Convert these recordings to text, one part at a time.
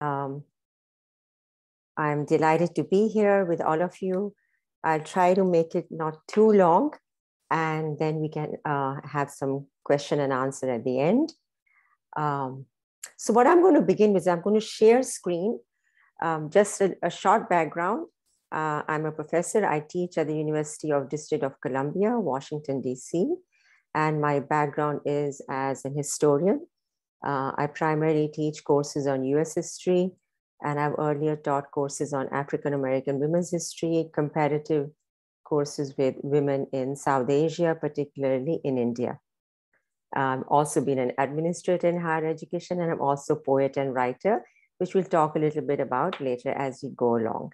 Um, I'm delighted to be here with all of you. I'll try to make it not too long, and then we can uh, have some question and answer at the end. Um, so what I'm going to begin with, I'm going to share screen, um, just a, a, short background. Uh, I'm a professor. I teach at the University of District of Columbia, Washington, DC. And my background is as an historian. Uh, I primarily teach courses on US history, and I've earlier taught courses on African American women's history, comparative courses with women in South Asia, particularly in India. I've also been an administrator in higher education, and I'm also poet and writer, which we'll talk a little bit about later as we go along.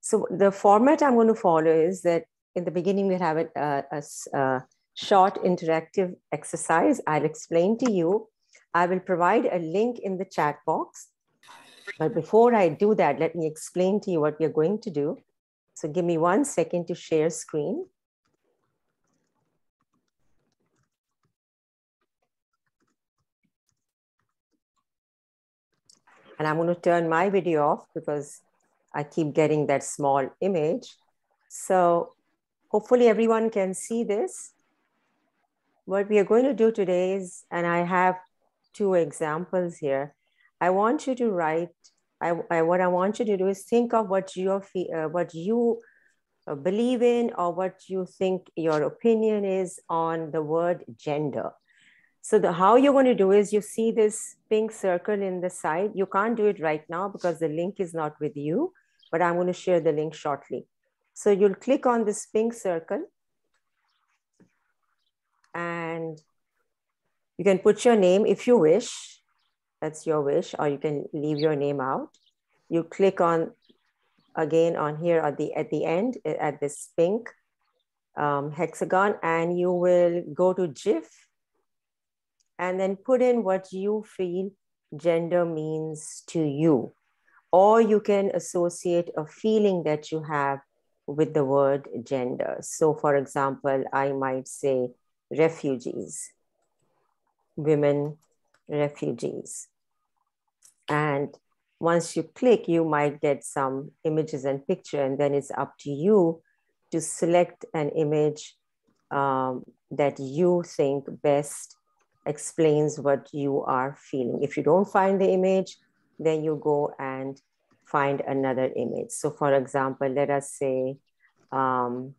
So the format I'm going to follow is that in the beginning, we'll have a, a, a short interactive exercise. I'll explain to you. I will provide a link in the chat box. But before I do that, let me explain to you what we're going to do. So give me one second to share screen. And I'm going to turn my video off because I keep getting that small image. So hopefully everyone can see this. What we are going to do today is, and I have two examples here. I want you to write, I, I what I want you to do is think of what, your, uh, what you uh, believe in or what you think your opinion is on the word gender. So the how you're going to do is you see this pink circle in the side. You can't do it right now because the link is not with you, but I'm going to share the link shortly. So you'll click on this pink circle and you can put your name if you wish. That's your wish, or you can leave your name out. You click on again on here at the at the end at this pink um, hexagon, and you will go to GIF and then put in what you feel gender means to you. Or you can associate a feeling that you have with the word gender. So, for example, I might say refugees, women refugees. And once you click, you might get some images and picture, and then it's up to you to select an image um, that you think best explains what you are feeling. If you don't find the image, then you go and find another image. So for example, let us say, um,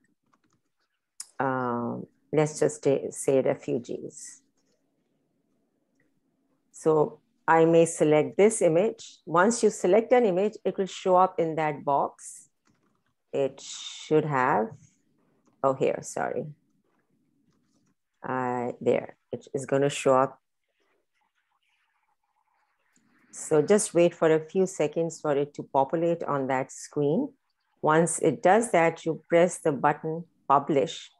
um, let's just say refugees. So I may select this image. Once you select an image, it will show up in that box. It should have, oh here, sorry. Uh, there, it is going to show up. So just wait for a few seconds for it to populate on that screen. Once it does that, you press the button publish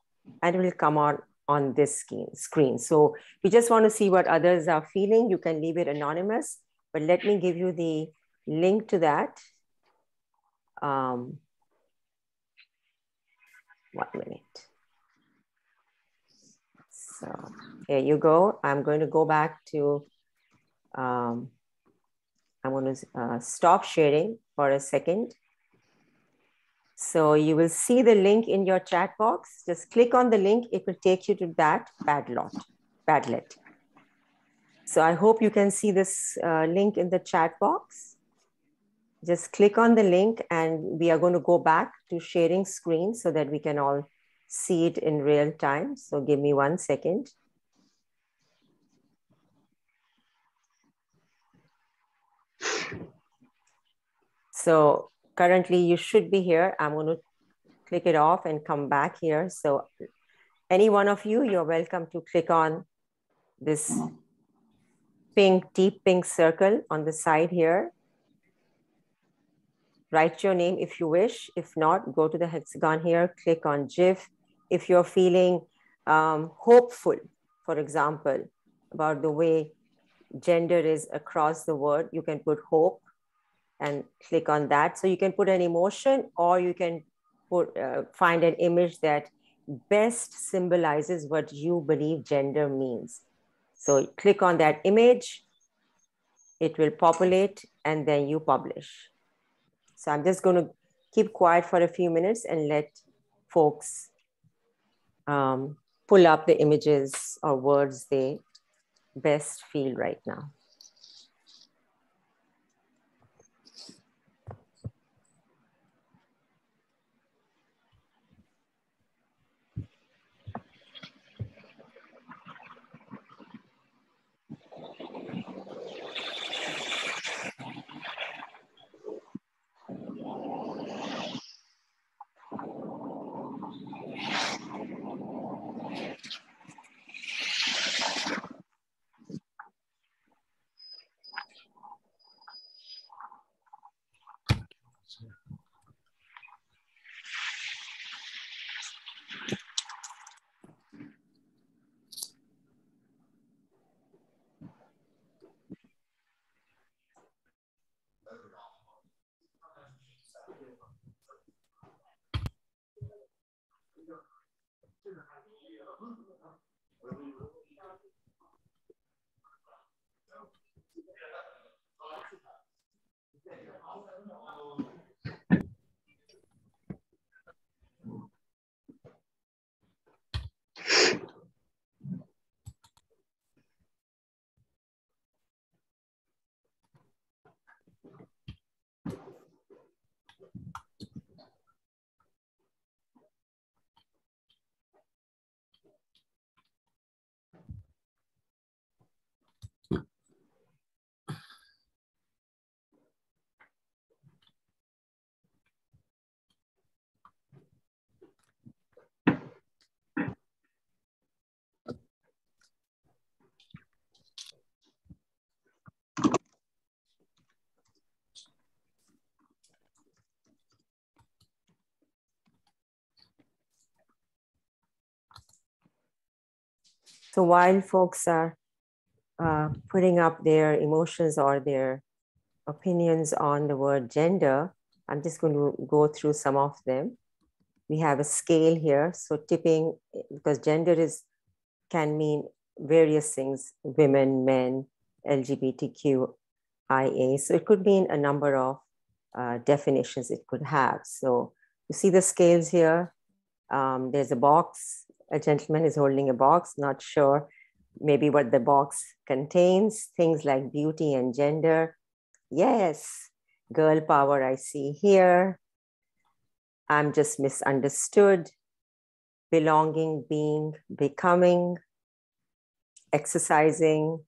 and it will come on on this screen. So you just want to see what others are feeling, you can leave it anonymous, but let me give you the link to that. Um, one minute. So here you go. I'm going to go back to, um, I'm going to uh, stop sharing for a second. So you will see the link in your chat box. Just click on the link. It will take you to that Padlet. Padlet. So I hope you can see this uh, link in the chat box. Just click on the link and we are going to go back to sharing screen so that we can all see it in real time. So give me one second. So currently you should be here. I'm going to click it off and come back here. So any one of you, you're welcome to click on this pink, deep pink circle on the side here write your name if you wish. If not, go to the hexagon here, click on GIF, if you're feeling um, hopeful, for example, about the way gender is across the world, you can put hope and click on that. So you can put an emotion or you can put, uh, find an image that best symbolizes what you believe gender means. So click on that image, it will populate and then you publish. So I'm just going to keep quiet for a few minutes and let folks um, pull up the images or words they best feel right now. So while folks are uh, putting up their emotions or their opinions on the word gender, I'm just going to go through some of them. We have a scale here. So tipping, because gender is can mean various things, women, men, LGBTQIA. So it could mean a number of uh, definitions it could have. So you see the scales here. Um, there's a box a gentleman is holding a box, not sure maybe what the box contains, things like beauty and gender. Yes, girl power I see here. I'm just misunderstood. Belonging, being, becoming, exercising.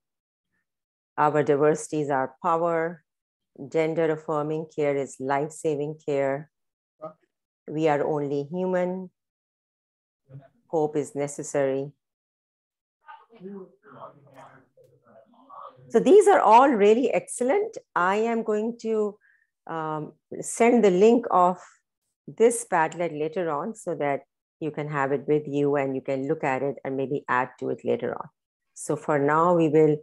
Our diversity is our power. Gender affirming care is life saving care. We are only human hope is necessary. So these are all really excellent. I am going to um, send the link of this Padlet later on so that you can have it with you and you can look at it and maybe add to it later on. So for now, we will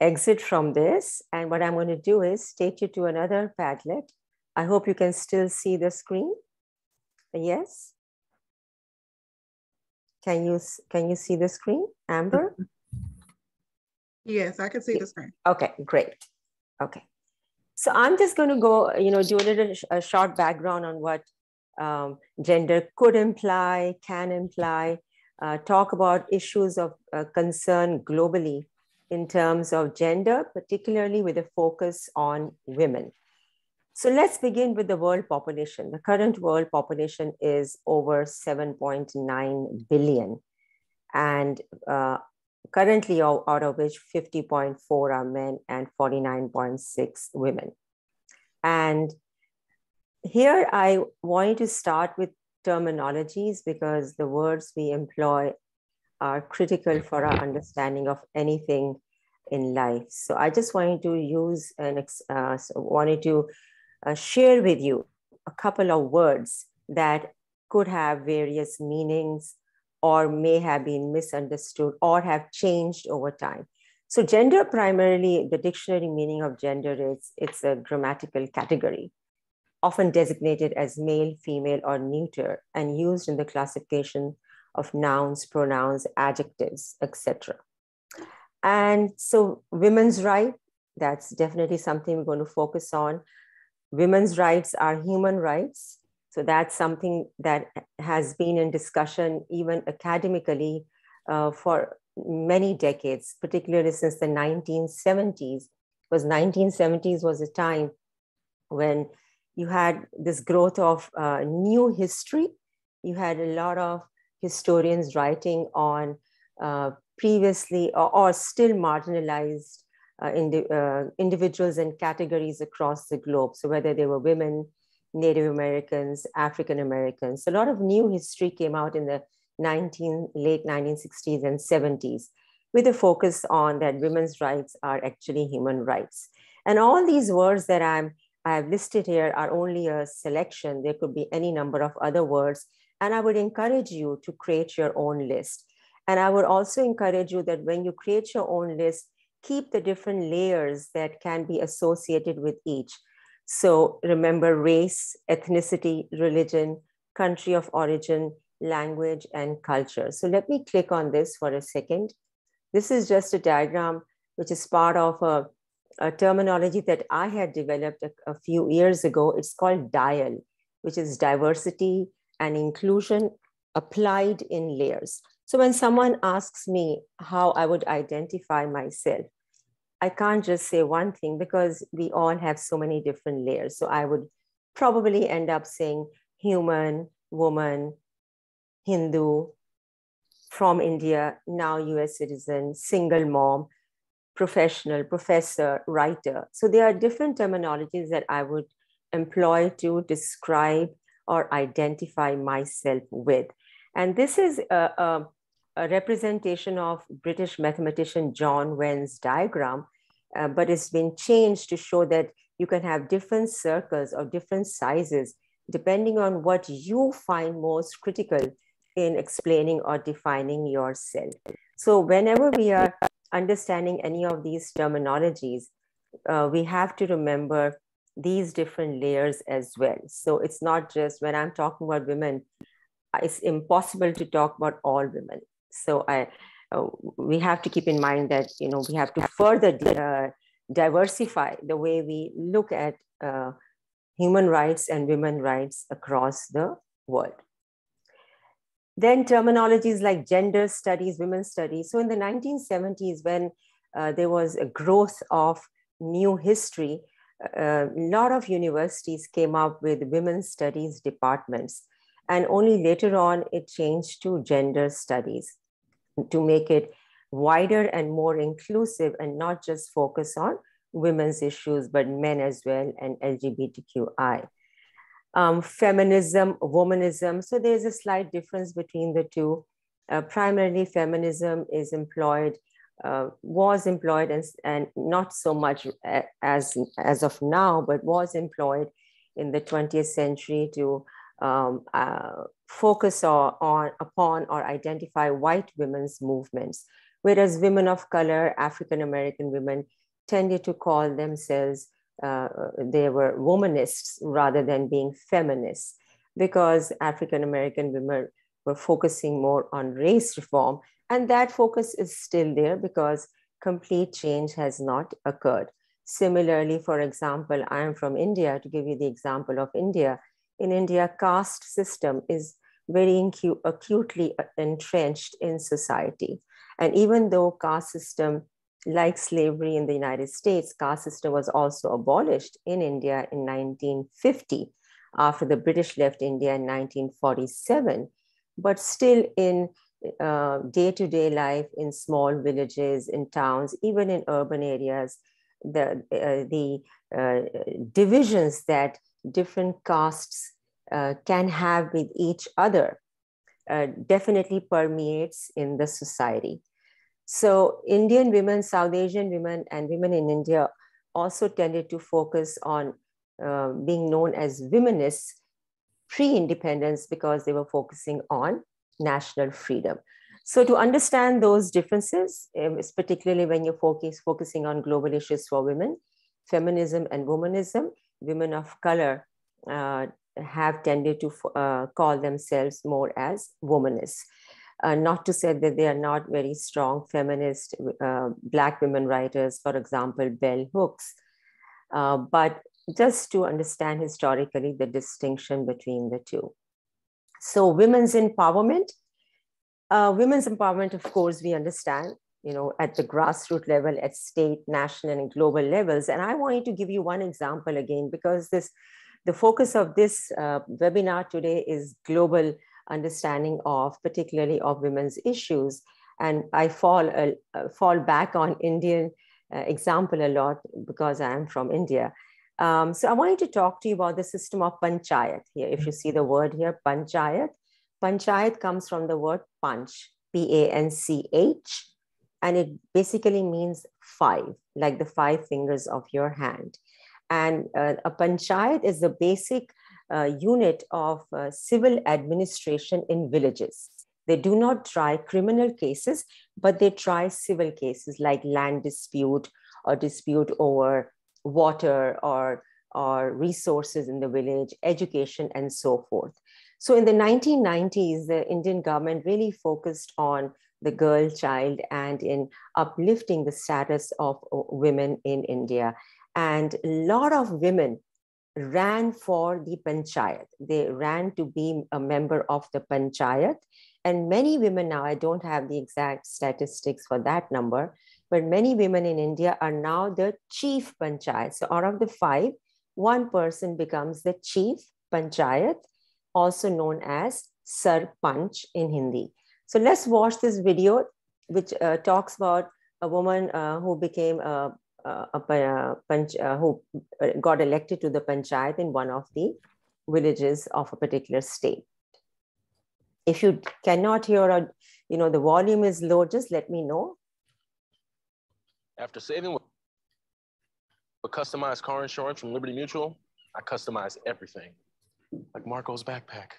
exit from this. And what I'm going to do is take you to another Padlet. I hope you can still see the screen. Yes. Can you can you see the screen, Amber? Yes, I can see the screen. Okay, great. Okay. So I'm just going to go, you know, do a little a short background on what um, gender could imply, can imply, uh, talk about issues of uh, concern globally in terms of gender, particularly with a focus on women. So let's begin with the world population. The current world population is over 7.9 billion. And uh, currently, out of which 50.4 are men and 49.6 women. And here I wanted to start with terminologies because the words we employ are critical for our understanding of anything in life. So I just wanted to use and uh, wanted to uh, share with you a couple of words that could have various meanings or may have been misunderstood or have changed over time. So gender primarily, the dictionary meaning of gender is it's a grammatical category, often designated as male, female, or neuter, and used in the classification of nouns, pronouns, adjectives, etc. And so women's right That's definitely something we're going to focus on. Women's rights are human rights. So that's something that has been in discussion even academically uh, for many decades, particularly since the 1970s, because 1970s was a time when you had this growth of uh, new history. You had a lot of historians writing on uh, previously or, or, still marginalized indi- uh, individuals and categories across the globe. So whether they were women, Native Americans, African Americans, a lot of new history came out in the 19 late 1960s and 70s with a focus on that women's rights are actually human rights. And all these words that I'm I have listed here are only a selection. There could be any number of other words. And I would encourage you to create your own list. And I would also encourage you that when you create your own list, keep the different layers that can be associated with each. So remember race, ethnicity, religion, country of origin, language, and culture. So let me click on this for a second. This is just a diagram which is part of a, a terminology that I had developed a, a few years ago. It's called DIAL, which is diversity and inclusion applied in layers. So when someone asks me how I would identify myself, I can't just say one thing because we all have so many different layers. So I would probably end up saying human, woman, Hindu, from India, now US citizen, single mom, professional, professor, writer. So there are different terminologies that I would employ to describe or identify myself with. And this is a, a, a representation of British mathematician John Venn's diagram, uh, but it's been changed to show that you can have different circles of different sizes depending on what you find most critical in explaining or defining yourself. So whenever we are understanding any of these terminologies, uh, we have to remember these different layers as well. So it's not just when I'm talking about women, it's impossible to talk about all women. So I, uh, we have to keep in mind that you know we have to further uh, diversify the way we look at uh, human rights and women rights across the world. Then terminologies like gender studies, women's studies. So in the 1970s, when uh, there was a growth of new history, a lot of universities came up with women's studies departments. And only later on, it changed to gender studies to make it wider and more inclusive and not just focus on women's issues, but men as well and LGBTQI um, feminism, womanism. So there's a slight difference between the two. Uh, primarily, feminism is employed, uh, was employed, and, and not so much as, as of now, but was employed in the 20th century to um, uh, focus on, on, upon or identify white women's movements, whereas women of color, African American women, tended to call themselves uh, they were womanists rather than being feminists because African American women were focusing more on race reform. And that focus is still there because complete change has not occurred. Similarly, for example, I am from India, to give you the example of India. In India, caste system is very acutely entrenched in society. And even though caste system like slavery in the United States, caste system was also abolished in India in 1950 after the British left India in 1947. But still, in day to day life, in small villages, in towns, even in urban areas, the, uh, the uh, divisions that different castes uh, can have with each other uh, definitely permeates in the society. So Indian women, South Asian women, and women in India also tended to focus on uh, being known as womanists pre-independence because they were focusing on national freedom. So to understand those differences, um, particularly when you're focus, focusing on global issues for women, feminism and womanism, women of color uh, have tended to uh, call themselves more as womanists. Uh, not to say that they are not very strong feminist uh, Black women writers, for example, Bell Hooks, uh, but just to understand historically the distinction between the two. So, women's empowerment. Uh, women's empowerment, of course, we understand, you know, at the grassroots level, at state, national, and global levels. And I wanted to give you one example again, because this, the focus of this uh, webinar today is global understanding of, particularly of women's issues. And I fall, uh, fall back on Indian uh, example a lot because I am from India. Um, so I wanted to talk to you about the system of panchayat here. If you see the word here, panchayat, panchayat comes from the word panch, P-A-N-C-H, and it basically means five, like the five fingers of your hand. And uh, a panchayat is the basic uh, unit of uh, civil administration in villages. They do not try criminal cases, but they try civil cases like land dispute or dispute over water or, or resources in the village, education, and so forth. So in the 1990s, the Indian government really focused on the girl child and in uplifting the status of women in India. And a lot of women ran for the panchayat. They ran to be a member of the panchayat. And many women now, I don't have the exact statistics for that number, but many women in India are now the chief panchayat. So out of the five, one person becomes the chief panchayat, also known as Sarpanch in Hindi. So let's watch this video, which uh, talks about a woman uh, who became a uh, a, panch, uh, who uh, got elected to the panchayat in one of the villages of a particular state. If you cannot hear or you know the volume is low, just let me know. After saving with a customized car insurance from Liberty Mutual, I customize everything, like Marco's backpack.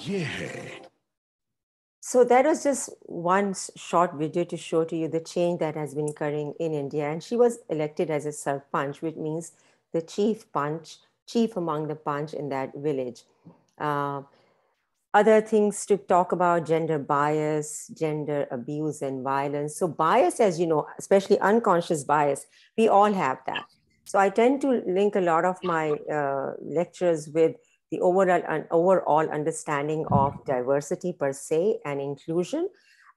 Yeah. So that was just one short video to show to you the change that has been occurring in India. And she was elected as a sarpanch, which means the chief panch, chief among the panch in that village. Uh, other things to talk about gender bias, gender abuse, and violence. So, bias, as you know, especially unconscious bias, we all have that. So, I tend to link a lot of my uh, lectures with the overall, an overall understanding of diversity per se and inclusion.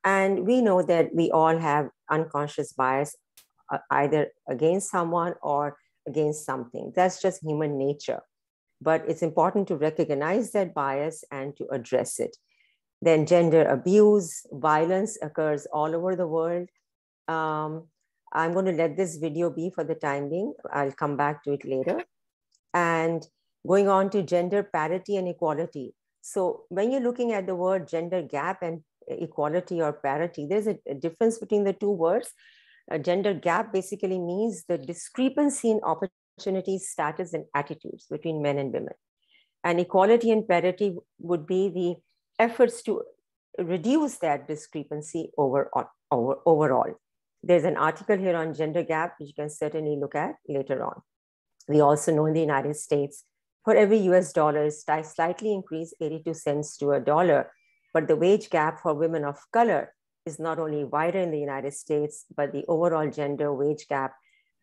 And we know that we all have unconscious bias uh, either against someone or against something. That's just human nature. But it's important to recognize that bias and to address it. Then gender abuse, violence occurs all over the world. Um, I'm going to let this video be for the time being. I'll come back to it later. And Going on to gender parity and equality. So when you're looking at the word gender gap and equality or parity, there's a, a difference between the two words. A gender gap basically means the discrepancy in opportunities, status, and attitudes between men and women. And equality and parity would be the efforts to reduce that discrepancy over, over, overall. There's an article here on gender gap, which you can certainly look at later on. We also know in the United States, for every US dollar is slightly increased 82 cents to a dollar. But the wage gap for women of color is not only wider in the United States, but the overall gender wage gap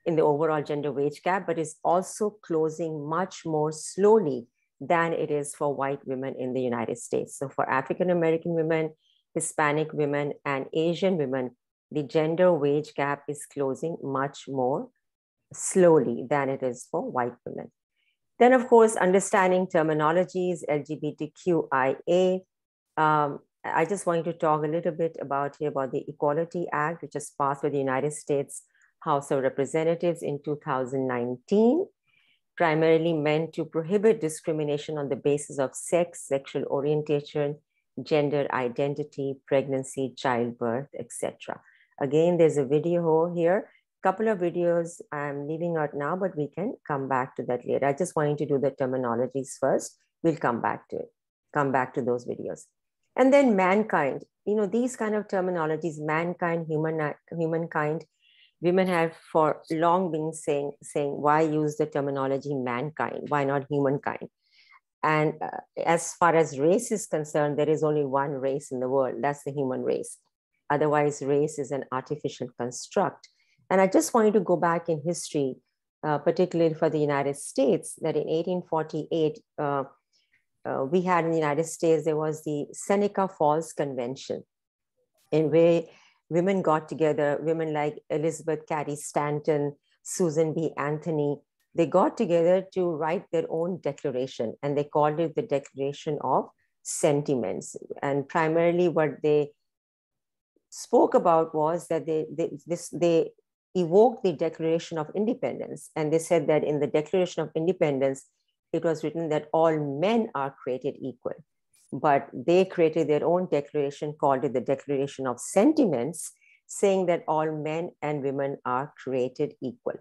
in the overall gender wage gap, but is also closing much more slowly than it is for white women in the United States. So for African American women, Hispanic women, and Asian women, the gender wage gap is closing much more slowly than it is for white women. Then, of course, understanding terminologies, LGBTQIA. Um, I just wanted to talk a little bit about here about the Equality Act, which was passed by the United States House of Representatives in 2019, primarily meant to prohibit discrimination on the basis of sex, sexual orientation, gender identity, pregnancy, childbirth, etc. Again, there's a video here couple of videos I'm leaving out now, but we can come back to that later. I just wanted to do the terminologies first. We'll come back to it, come back to those videos. And then mankind, you know, these kind of terminologies, mankind, human, humankind, women have for long been saying, saying, why use the terminology mankind? Why not humankind? And uh, as far as race is concerned, there is only one race in the world, that's the human race. Otherwise, race is an artificial construct and I just wanted to go back in history, uh, particularly for the United States, that in 1848, uh, uh, we had in the United States, there was the Seneca Falls Convention, in where women got together, women like Elizabeth Cady Stanton, Susan B. Anthony, they got together to write their own declaration, and they called it the Declaration of Sentiments. And primarily, what they spoke about was that they, they, this, they evoked the Declaration of Independence. And they said that in the Declaration of Independence, it was written that all men are created equal. But they created their own declaration called it the Declaration of Sentiments, saying that all men and women are created equal.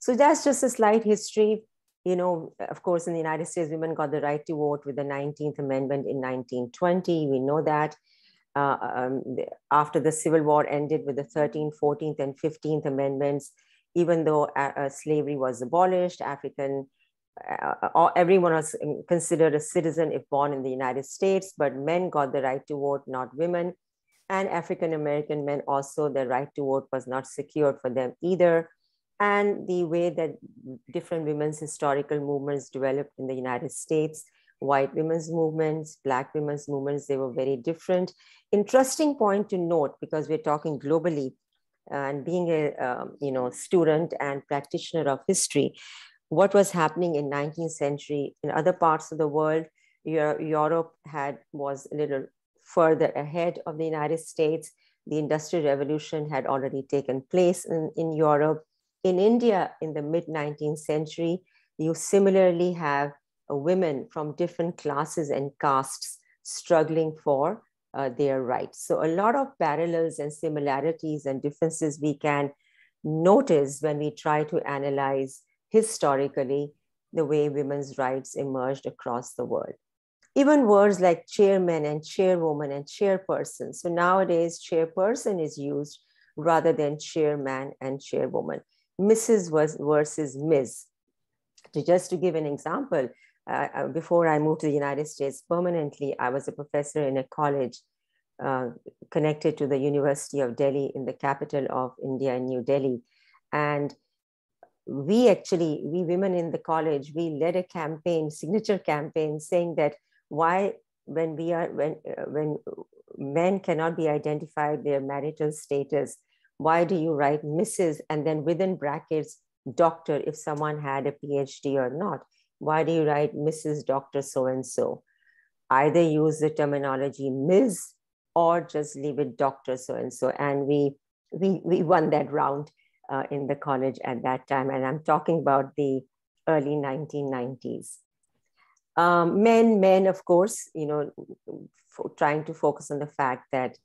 So that's just a slight history. You know, of course, in the United States, women got the right to vote with the 19th Amendment in 1920. We know that uh, um, after the Civil War ended with the 13th, 14th, and 15th Amendments, even though uh, uh slavery was abolished, African, uh, everyone was considered a citizen if born in the United States, but men got the right to vote, not women. And African American men also, the right to vote was not secured for them either. And the way that different women's historical movements developed in the United States white women's movements, black women's movements, they were very different. Interesting point to note because we're talking globally and being a um, you know student and practitioner of history, what was happening in 19th century in other parts of the world, Europe had was a little further ahead of the United States. The Industrial Revolution had already taken place in, in Europe. In India, in the mid 19th century, you similarly have women from different classes and castes struggling for uh, their rights. So a lot of parallels and similarities and differences we can notice when we try to analyze historically the way women's rights emerged across the world. Even words like chairman and chairwoman and chairperson. So nowadays, chairperson is used rather than chairman and chairwoman. Mrs. versus Ms. To just to give an example, uh, before I moved to the United States permanently, I was a professor in a college uh, connected to the University of Delhi in the capital of India, in New Delhi. And we actually, we women in the college, we led a campaign, signature campaign, saying that why, when we are, when, uh, when men cannot be identified their marital status, why do you write Mrs. and then within brackets, doctor if someone had a PhD or not? Why do you write Mrs. Dr. So and so? Either use the terminology Ms. or just leave it Dr. So and so. And we, we, we won that round uh, in the college at that time. And I'm talking about the early 1990s. Um, men, men, of course, you know, trying to focus on the fact that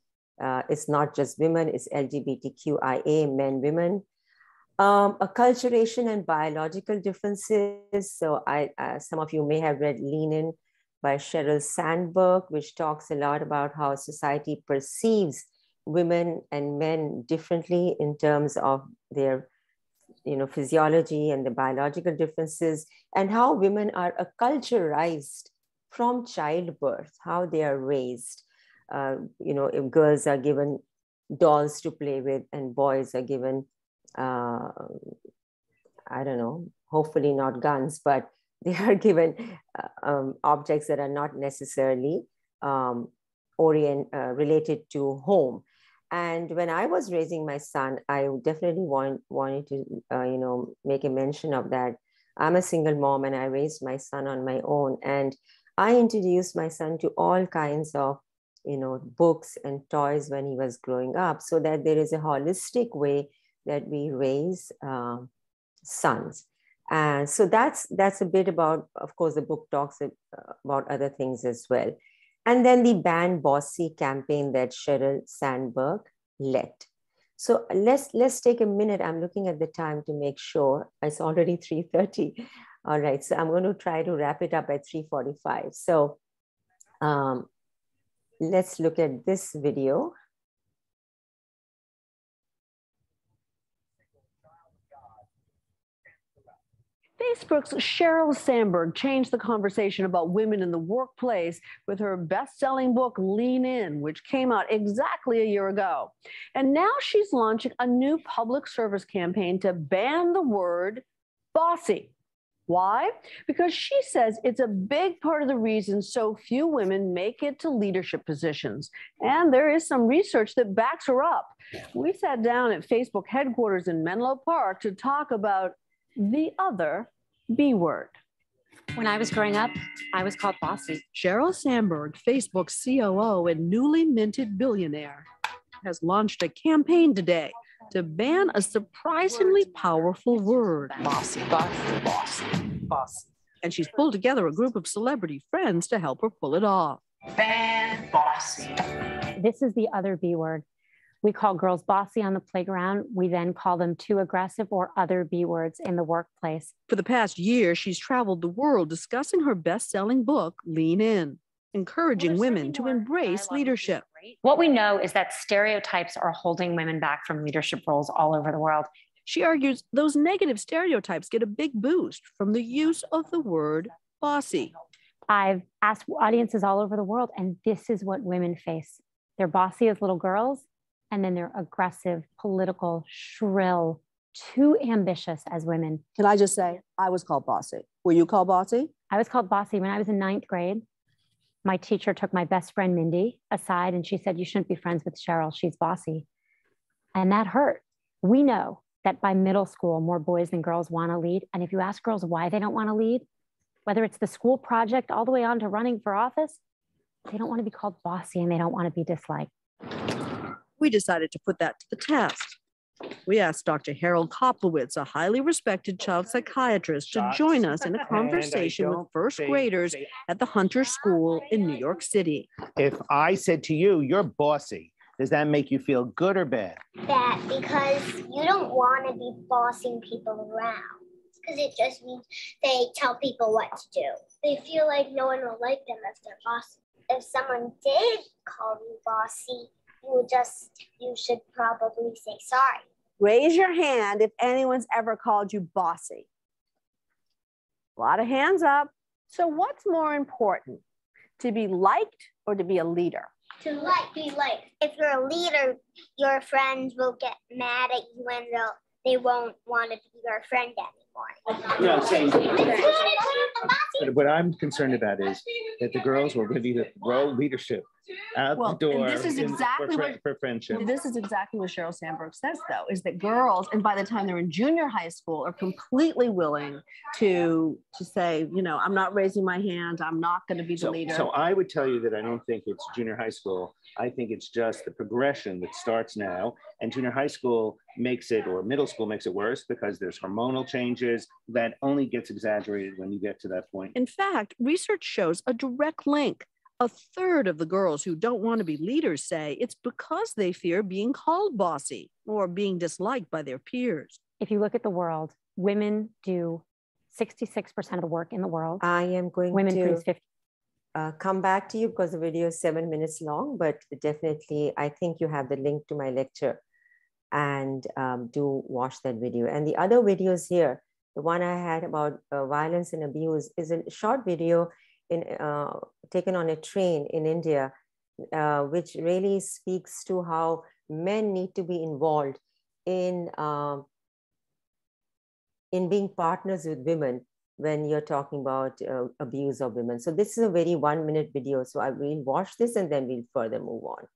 uh, it's not just women, it's LGBTQIA, men, women, um, acculturation and biological differences. So I, uh, some of you may have read Lean In by Sheryl Sandberg, which talks a lot about how society perceives women and men differently in terms of their you know, physiology and the biological differences and how women are acculturized from childbirth, how they are raised. Uh, you know, if girls are given dolls to play with and boys are given, uh, I don't know, hopefully not guns, but they are given uh, um, objects that are not necessarily um, orient, uh, related to home. And when I was raising my son, I definitely want, wanted to, uh, you know, make a mention of that. I'm a single mom and I raised my son on my own. And I introduced my son to all kinds of, you know, books and toys when he was growing up so that there is a holistic way that we raise uh, sons. And so that's that's a bit about, of course, the book talks about other things as well. And then the Ban Bossy campaign that Sheryl Sandberg led. So let's let's take a minute. I'm looking at the time to make sure it's already 3:30. All right, so I'm going to try to wrap it up at 3:45. So um, let's look at this video. Facebook's Sheryl Sandberg changed the conversation about women in the workplace with her best selling book, Lean In, which came out exactly a year ago. And now she's launching a new public service campaign to ban the word bossy. Why? Because she says it's a big part of the reason so few women make it to leadership positions. And there is some research that backs her up. We sat down at Facebook headquarters in Menlo Park to talk about the other B word. When I was growing up, I was called bossy. Sheryl Sandberg, Facebook's COO and newly minted billionaire, has launched a campaign today to ban a surprisingly powerful word bossy, bossy, bossy, bossy. And she's pulled together a group of celebrity friends to help her pull it off. Ban bossy. This is the other B word. We call girls bossy on the playground. We then call them too aggressive or other B words in the workplace. For the past year, she's traveled the world discussing her best selling book, Lean In, encouraging well, women to embrace leadership. What we know is that stereotypes are holding women back from leadership roles all over the world. She argues those negative stereotypes get a big boost from the use of the word bossy. I've asked audiences all over the world, and this is what women face. They're bossy as little girls, and then they're aggressive, political, shrill, too ambitious as women. Can I just say, I was called bossy. Were you called bossy? I was called bossy when I was in ninth grade. My teacher took my best friend, Mindy, aside and she said, You shouldn't be friends with Sheryl. She's bossy. And that hurt. We know that by middle school, more boys than girls want to lead. And if you ask girls why they don't want to lead, whether it's the school project all the way on to running for office, they don't want to be called bossy and they don't want to be disliked we decided to put that to the test. We asked Dr. Harold Koplewicz, a highly respected child psychiatrist, to join us in a conversation with first graders at the Hunter School in New York City. If I said to you, you're bossy, does that make you feel good or bad? Bad, because you don't want to be bossing people around. Because it just means they tell people what to do. They feel like no one will like them if they're bossy. If someone did call you bossy, you just, you should probably say sorry. Raise your hand if anyone's ever called you bossy. A lot of hands up. So, what's more important, to be liked or to be a leader? To like, be liked. If you're a leader, your friends will get mad at you and they'll, they won't want to be your friend anymore. No, saying, but what I'm concerned about is that the girls will really throw leadership out well, the door. This is exactly for, what for friendship. This is exactly what Sheryl Sandberg says, though, is that girls, and by the time they're in junior high school, are completely willing to to say, you know, I'm not raising my hand. I'm not going to be the so, leader. So I would tell you that I don't think it's junior high school. I think it's just the progression that starts now, and junior high school makes it, or middle school makes it worse because there's hormonal changes that only gets exaggerated when you get to that point. In fact, research shows a direct link a third of the girls who don't want to be leaders say it's because they fear being called bossy or being disliked by their peers. If you look at the world, women do 66% of the work in the world. I am going women to 50. Uh, come back to you because the video is seven minutes long, but definitely I think you have the link to my lecture and um, do watch that video. And the other videos here, the one I had about uh, violence and abuse is a short video in, uh, taken on a train in India, uh, which really speaks to how men need to be involved in, um, in being partners with women when you're talking about uh, abuse of women. So this is a very one minute video. So I will watch this and then we'll further move on.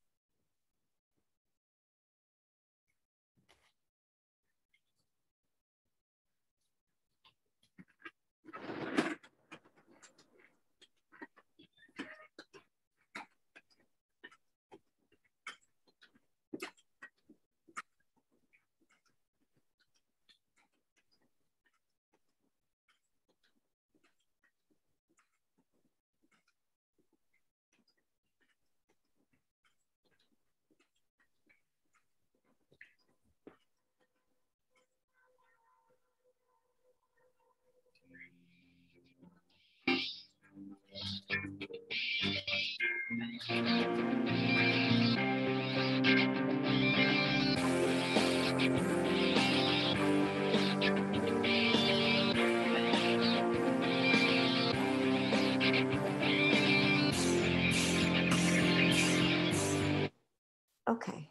Okay.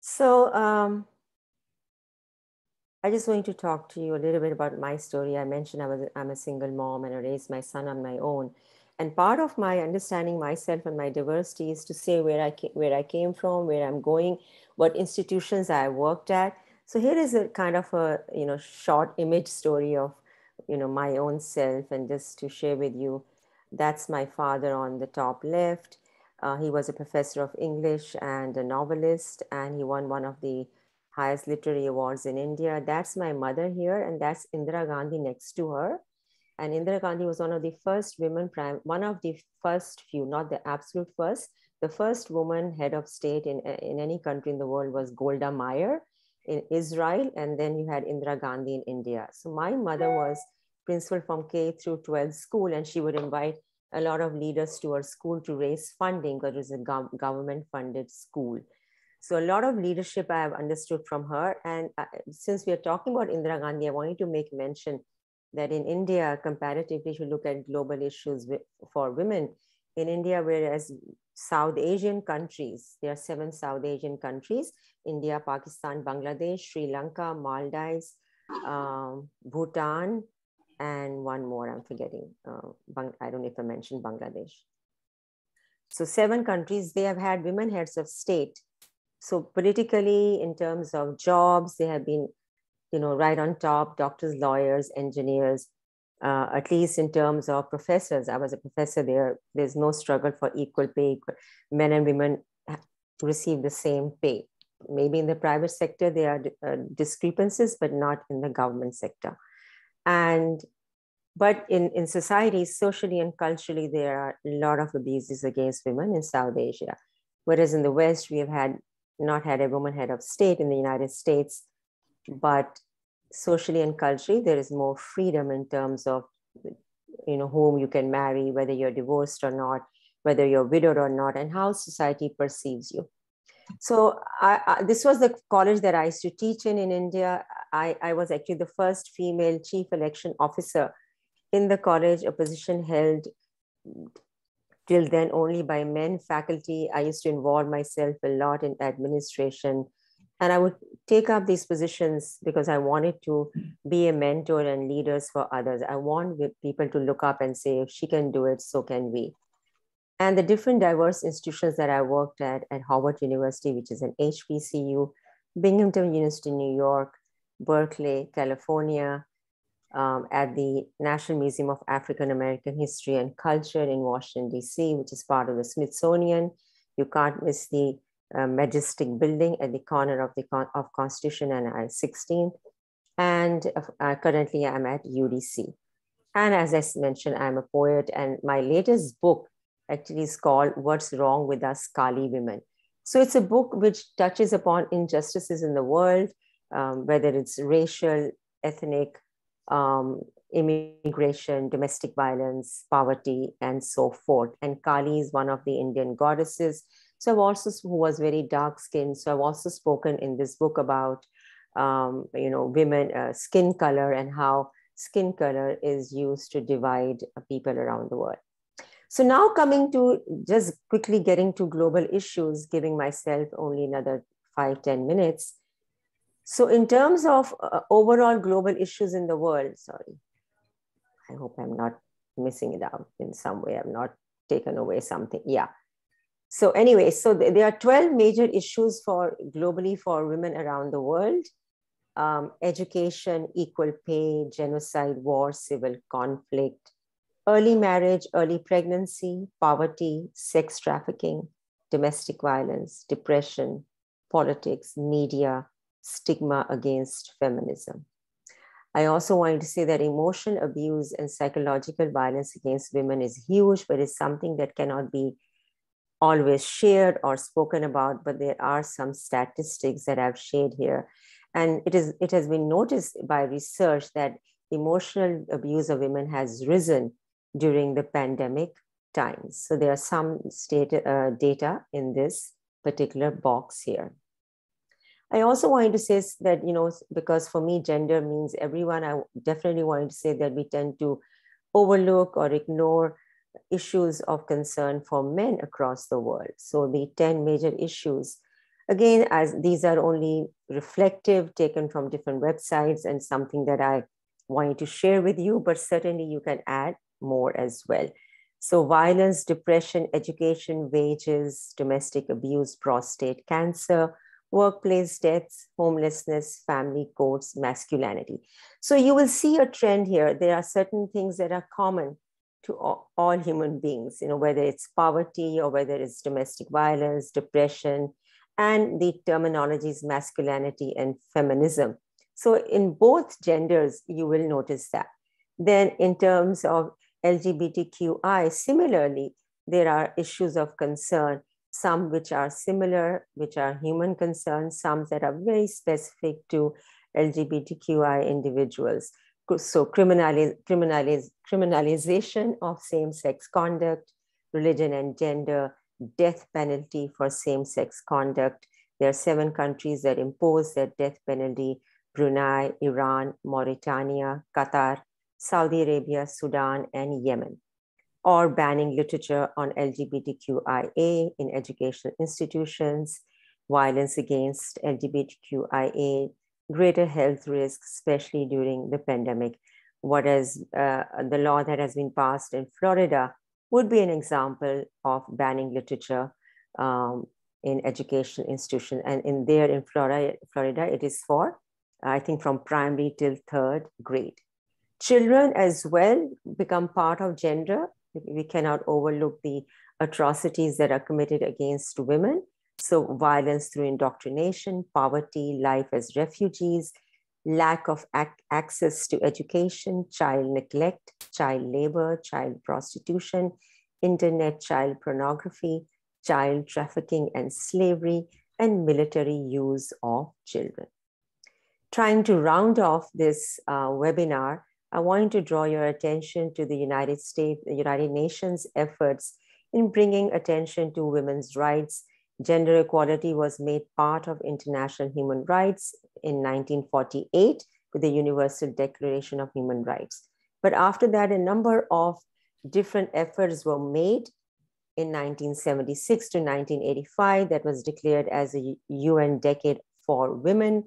So um, I just going to talk to you a little bit about my story. I mentioned I was I'm a single mom and I raised my son on my own. And part of my understanding myself and my diversity is to say where I came, where I came from, where I'm going, what institutions I worked at. So here is a kind of a you know short image story of you know my own self, and just to share with you. That's my father on the top left uh, he was a professor of English and a novelist, and he won one of the highest literary awards in India. That's my mother here, and that's Indira Gandhi next to her. And Indira Gandhi was one of the first women prime, one of the first few, not the absolute first. The first woman head of state in, in any country in the world was Golda Meir in Israel, and then you had Indira Gandhi in India. So my mother was principal from K through 12 school, and she would invite a lot of leaders to her school to raise funding because it was a gov government funded school. So a lot of leadership I have understood from her. And uh, since we are talking about Indira Gandhi, I wanted to make mention that in India, comparatively, if you look at global issues for women, in India, whereas South Asian countries, there are seven South Asian countries, India, Pakistan, Bangladesh, Sri Lanka, Maldives, um, Bhutan, and one more I'm forgetting. Uh, I don't know if I mentioned Bangladesh. So seven countries, they have had women heads of state. So politically, in terms of jobs, they have been, you know, right on top, doctors, lawyers, engineers, uh, at least in terms of professors. I was a professor there. There's no struggle for equal pay. Men and women receive the same pay. Maybe in the private sector, there are uh, discrepancies, but not in the government sector. And but in, in society, socially and culturally, there are a lot of abuses against women in South Asia. Whereas in the West, we have had not had a woman head of state in the United States, but socially and culturally, there is more freedom in terms of you know whom you can marry, whether you're divorced or not, whether you're widowed or not, and how society perceives you. So I, I, this was the college that I used to teach in in India. I, I was actually the first female chief election officer in the college, a position held till then only by men faculty. I used to involve myself a lot in administration. And I would take up these positions because I wanted to be a mentor and leaders for others. I want people to look up and say, if she can do it, so can we. And the different diverse institutions that I worked at at Howard University, which is an HBCU, Binghamton University, New York, Berkeley, California, um, at the National Museum of African American History and Culture in Washington, D.C., which is part of the Smithsonian. You can't miss the uh, majestic building at the corner of the Con of Constitution and I-16. And uh, currently I'm at UDC. And as I mentioned, I'm a poet and my latest book actually is called What's Wrong with Us Kali Women. So it's a book which touches upon injustices in the world, um, whether it's racial, ethnic, um, immigration, domestic violence, poverty, and so forth. And Kali is one of the Indian goddesses. So I've also, who was very dark skinned. So I've also spoken in this book about, um, you know, women, uh, skin color and how skin color is used to divide people around the world. So now coming to just quickly getting to global issues, giving myself only another five ten minutes. So in terms of uh, overall global issues in the world, sorry, I hope I'm not missing it out in some way. I'm not taken away something. Yeah. So anyway, so there are 12 major issues for globally for women around the world. Um, education, equal pay, genocide, war, civil conflict, early marriage, early pregnancy, poverty, sex trafficking, domestic violence, depression, politics, media, stigma against feminism. I also wanted to say that emotional abuse and psychological violence against women is huge, but it's something that cannot be always shared or spoken about. But there are some statistics that I've shared here. And it, is, it has been noticed by research that emotional abuse of women has risen during the pandemic times. So there are some state, uh, data in this particular box here. I also wanted to say that, you know, because for me, gender means everyone, I definitely wanted to say that we tend to overlook or ignore issues of concern for men across the world. So the 10 major issues, again, as these are only reflective, taken from different websites and something that I wanted to share with you, but certainly you can add more as well. So violence, depression, education, wages, domestic abuse, prostate cancer, workplace deaths, homelessness, family courts, masculinity. So you will see a trend here. There are certain things that are common to all, human beings, you know, whether it's poverty or whether it's domestic violence, depression, and the terminologies masculinity and feminism. So in both genders, you will notice that. Then in terms of LGBTQI, similarly, there are issues of concern, some which are similar, which are human concerns, some that are very specific to LGBTQI individuals. So criminaliz criminaliz criminalization of same-sex conduct, religion and gender, death penalty for same-sex conduct. There are seven countries that impose that death penalty, Brunei, Iran, Mauritania, Qatar, Saudi Arabia, Sudan, and Yemen, or banning literature on LGBTQIA in educational institutions, violence against LGBTQIA, greater health risks, especially during the pandemic. What is uh, the law that has been passed in Florida would be an example of banning literature um, in educational institution. And in there in Florida, Florida, it is for, I think, from primary till third grade. Children as well become part of gender. We cannot overlook the atrocities that are committed against women. So, violence through indoctrination, poverty, life as refugees, lack of ac access to education, child neglect, child labor, child prostitution, internet child pornography, child trafficking and slavery, and military use of children. Trying to round off this uh, webinar, I want to draw your attention to the United States, the United Nations efforts in bringing attention to women's rights. Gender equality was made part of international human rights in 1948 with the Universal Declaration of Human Rights. But after that, a number of different efforts were made in 1976 to 1985 that was declared as a UN decade for women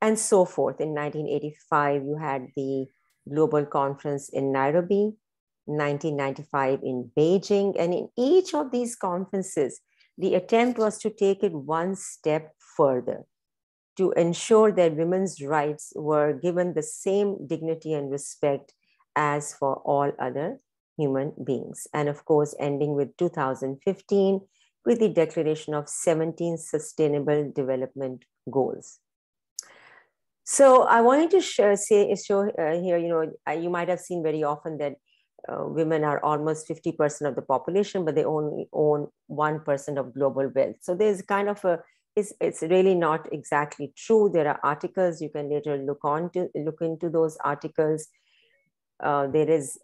and so forth. In 1985, you had the Global Conference in Nairobi, 1995 in Beijing. And in each of these conferences, the attempt was to take it one step further to ensure that women's rights were given the same dignity and respect as for all other human beings. And of course, ending with 2015 with the declaration of 17 Sustainable Development Goals. So I wanted to share, say, show uh, here, you know, you might have seen very often that uh, women are almost 50% of the population, but they only own 1% of global wealth. So there's kind of a, it's, it's really not exactly true. There are articles you can later look on to, look into those articles. Uh, there is,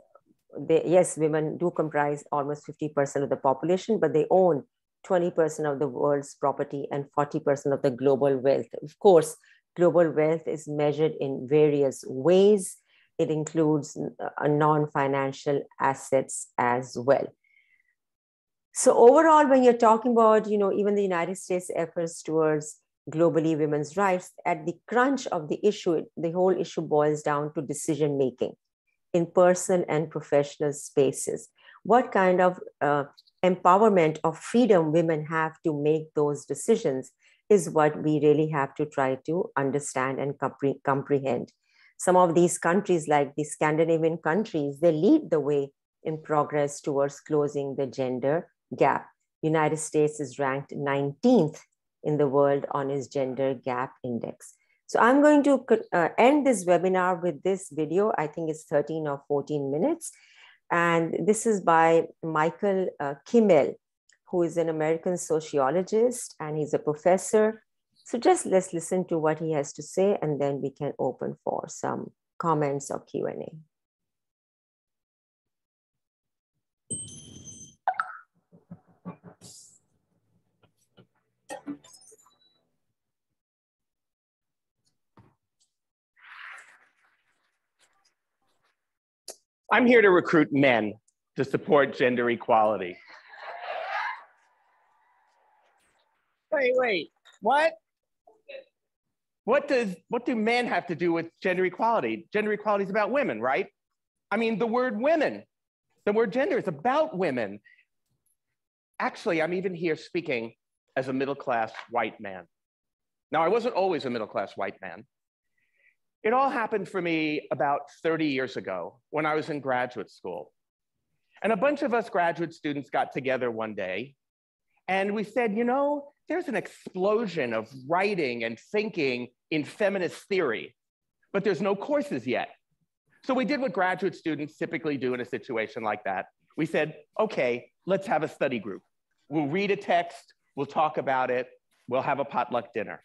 they, yes, women do comprise almost 50% of the population, but they own 20% of the world's property and 40% of the global wealth. Of course, global wealth is measured in various ways. It includes uh, non-financial assets as well. So overall, when you're talking about, you know, even the United States efforts towards globally women's rights, at the crunch of the issue, the whole issue boils down to decision making in person and professional spaces. What kind of uh, empowerment or freedom women have to make those decisions is what we really have to try to understand and compre- comprehend. Some of these countries, like the Scandinavian countries, they lead the way in progress towards closing the gender gap. United States is ranked 19th in the world on its gender gap index. So I'm going to uh, end this webinar with this video. I think it's 13 or 14 minutes. And this is by Michael uh, Kimmel, who is an American sociologist and he's a professor. So just let's listen to what he has to say and then we can open for some comments or Q&A. I'm here to recruit men to support gender equality. Wait, wait, what? What does what do men have to do with gender equality? Gender equality is about women, right? I mean, the word women, the word gender is about women. Actually, I'm even here speaking as a middle class white man. Now, I wasn't always a middle class white man. It all happened for me about 30 years ago when I was in graduate school. And a bunch of us graduate students got together one day and we said, you know, there's an explosion of writing and thinking in feminist theory, but there's no courses yet. So we did what graduate students typically do in a situation like that. We said, okay, let's have a study group. We'll read a text, we'll talk about it, we'll have a potluck dinner.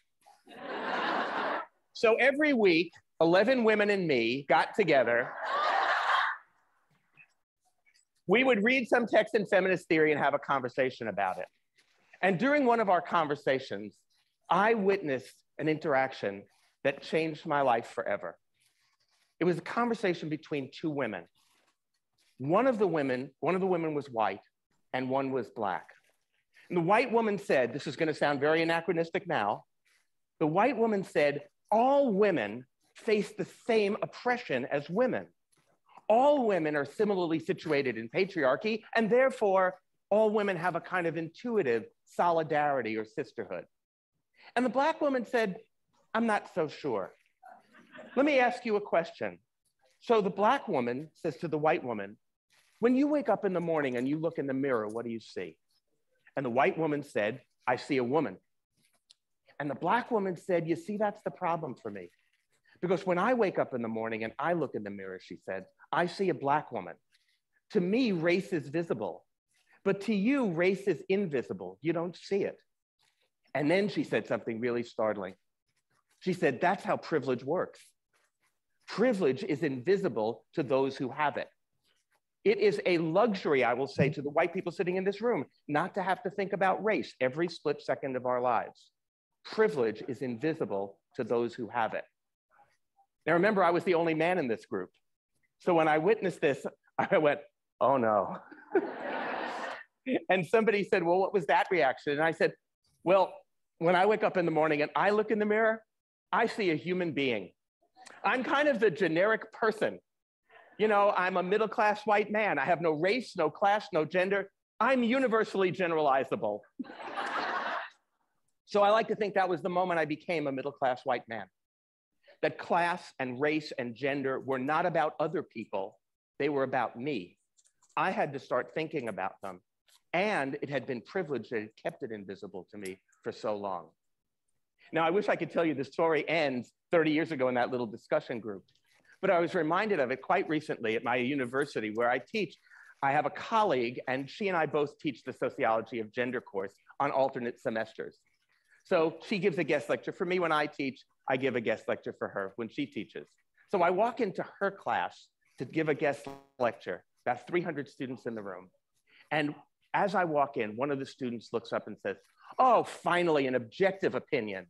so every week, 11 women and me got together. we would read some text in feminist theory and have a conversation about it. And during one of our conversations, I witnessed an interaction that changed my life forever. It was a conversation between two women. One of the women, one of the women was white and one was black. And the white woman said, this is going to sound very anachronistic now. The white woman said, all women face the same oppression as women. All women are similarly situated in patriarchy, and therefore, all women have a kind of intuitive solidarity or sisterhood. And the Black woman said, I'm not so sure. Let me ask you a question. So the Black woman says to the white woman, When you wake up in the morning and you look in the mirror, what do you see? And the white woman said, I see a woman. And the Black woman said, You see, that's the problem for me. Because when I wake up in the morning and I look in the mirror, she said, I see a Black woman. To me, race is visible, but to you, race is invisible. You don't see it. And then she said something really startling. She said, That's how privilege works. Privilege is invisible to those who have it. It is a luxury, I will say, to the white people sitting in this room, not to have to think about race every split second of our lives. Privilege is invisible to those who have it. Now, remember, I was the only man in this group. So when I witnessed this, I went, oh no. and somebody said, well, what was that reaction? And I said, well, when I wake up in the morning and I look in the mirror, I see a human being. I'm kind of the generic person. You know, I'm a middle class white man. I have no race, no class, no gender. I'm universally generalizable. so I like to think that was the moment I became a middle class white man that class and race and gender were not about other people, they were about me. I had to start thinking about them. And it had been privileged that it kept it invisible to me for so long. Now, I wish I could tell you the story ends 30 years ago in that little discussion group, but I was reminded of it quite recently at my university where I teach. I have a colleague, and she and I both teach the sociology of gender course on alternate semesters. So she gives a guest lecture. For me, when I teach, I give a guest lecture for her when she teaches. So I walk into her class to give a guest lecture, about 300 students in the room. And as I walk in, one of the students looks up and says, Oh, finally, an objective opinion.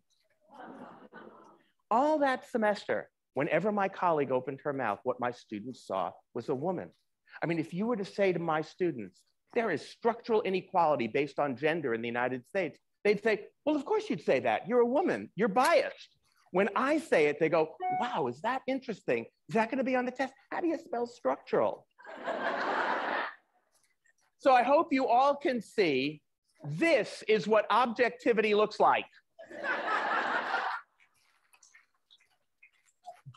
All that semester, whenever my colleague opened her mouth, what my students saw was a woman. I mean, if you were to say to my students, there is structural inequality based on gender in the United States, they'd say, Well, of course you'd say that. You're a woman, you're biased. When I say it, they go, Wow, is that interesting? Is that going to be on the test? How do you spell structural? So I hope you all can see this is what objectivity looks like.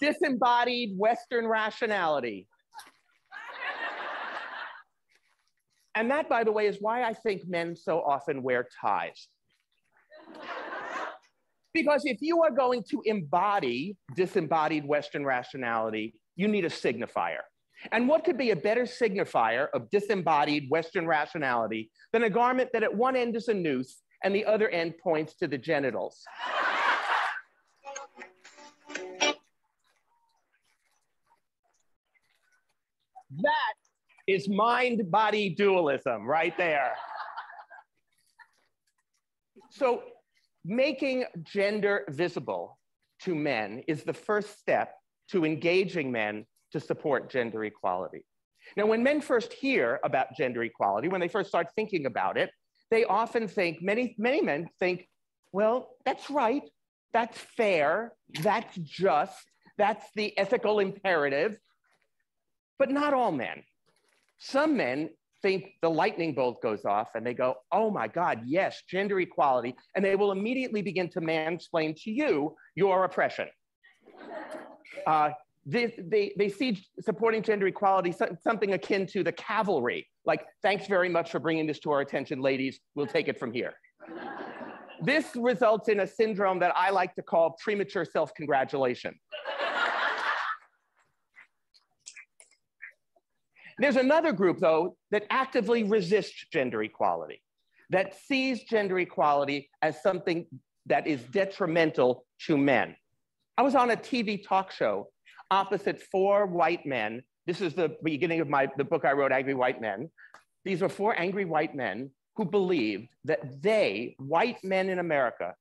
Disembodied Western rationality. And that, by the way, is why I think men so often wear ties. Because if you are going to embody disembodied Western rationality, you need a signifier. And what could be a better signifier of disembodied Western rationality than a garment that at one end is a noose and the other end points to the genitals? that is mind body dualism right there. So, making gender visible to men is the first step to engaging men to support gender equality. Now, when men first hear about gender equality, when they first start thinking about it, they often think, many, many men think, well, that's right, that's fair, that's just, that's the ethical imperative. But not all men. Some men think the lightning bolt goes off and they go, oh my God, yes, gender equality. And they will immediately begin to mansplain to you your oppression. Uh, they, they, see supporting gender equality something akin to the cavalry. Like, thanks very much for bringing this to our attention, ladies. We'll take it from here. this results in a syndrome that I like to call premature self congratulation. There's another group, though, that actively resists gender equality, that sees gender equality as something that is detrimental to men. I was on a TV talk show opposite four white men. This is the beginning of my, the book I wrote, Angry White Men. These were four angry white men who believed that they, white men in America,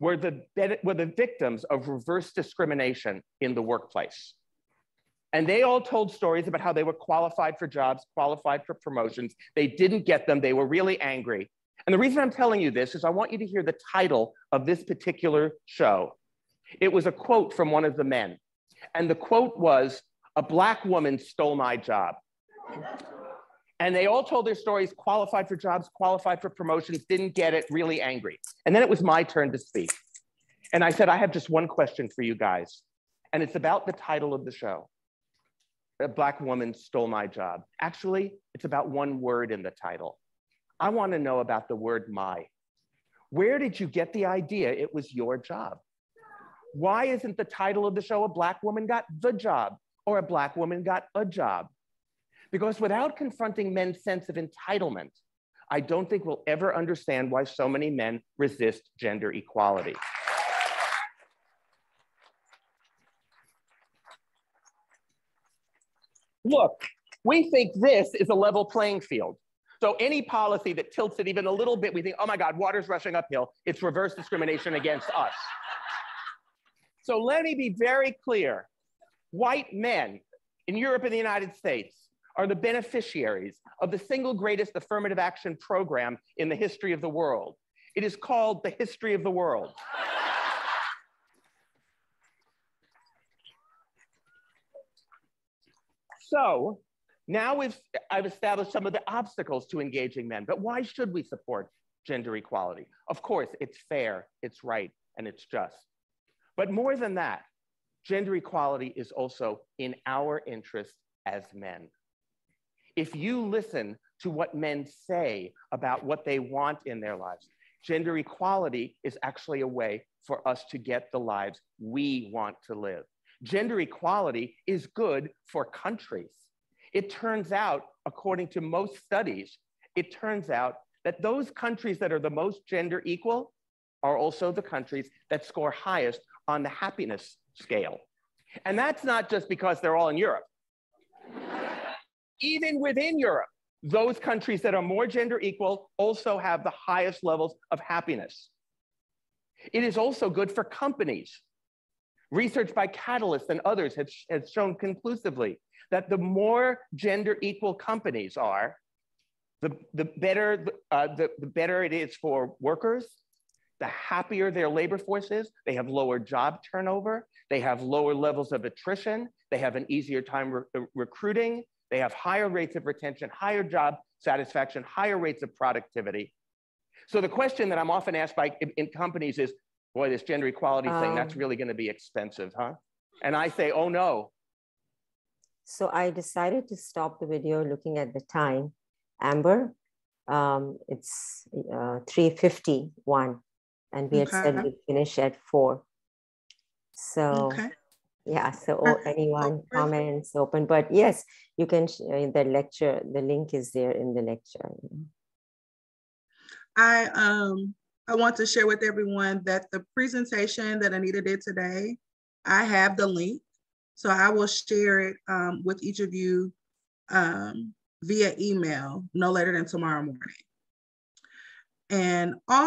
were the, were the victims of reverse discrimination in the workplace. And they all told stories about how they were qualified for jobs, qualified for promotions. They didn't get them. They were really angry. And the reason I'm telling you this is I want you to hear the title of this particular show. It was a quote from one of the men. And the quote was, A black woman stole my job. And they all told their stories, qualified for jobs, qualified for promotions, didn't get it, really angry. And then it was my turn to speak. And I said, I have just one question for you guys. And it's about the title of the show a black woman stole my job. Actually, it's about one word in the title. I want to know about the word my. Where did you get the idea it was your job? Why isn't the title of the show A Black Woman Got the Job or A Black Woman Got a Job? Because without confronting men's sense of entitlement, I don't think we'll ever understand why so many men resist gender equality. Look, we think this is a level playing field. So any policy that tilts it even a little bit, we think, oh my God, water's rushing uphill. It's reverse discrimination against us. So let me be very clear. White men in Europe and the United States are the beneficiaries of the single greatest affirmative action program in the history of the world. It is called the history of the world. So now we've, I've established some of the obstacles to engaging men, but why should we support gender equality? Of course, it's fair, it's right, and it's just. But more than that, gender equality is also in our interest as men. If you listen to what men say about what they want in their lives, gender equality is actually a way for us to get the lives we want to live gender equality is good for countries. It turns out, according to most studies, it turns out that those countries that are the most gender equal are also the countries that score highest on the happiness scale. And that's not just because they're all in Europe. Even within Europe, those countries that are more gender equal also have the highest levels of happiness. It is also good for companies. Research by Catalyst and others has, has shown conclusively that the more gender equal companies are, the, the, better, uh, the, the better it is for workers, the happier their labor force is. They have lower job turnover. They have lower levels of attrition. They have an easier time re uh, recruiting. They have higher rates of retention, higher job satisfaction, higher rates of productivity. So the question that I'm often asked by in, in companies is, boy, this gender equality um, thing, that's um. really gonna be expensive, huh? And I say, oh no. So I decided to stop the video looking at the time. Amber, um, it's uh, 3.51 and we okay. had said we'd finish at four. So okay. yeah, so anyone comments open, but yes, you can, in the lecture, the link is there in the lecture. I, um, I want to share with everyone that the presentation that Anita did today, I have the link. So I will share it um, with each of you um, via email no later than tomorrow morning. And also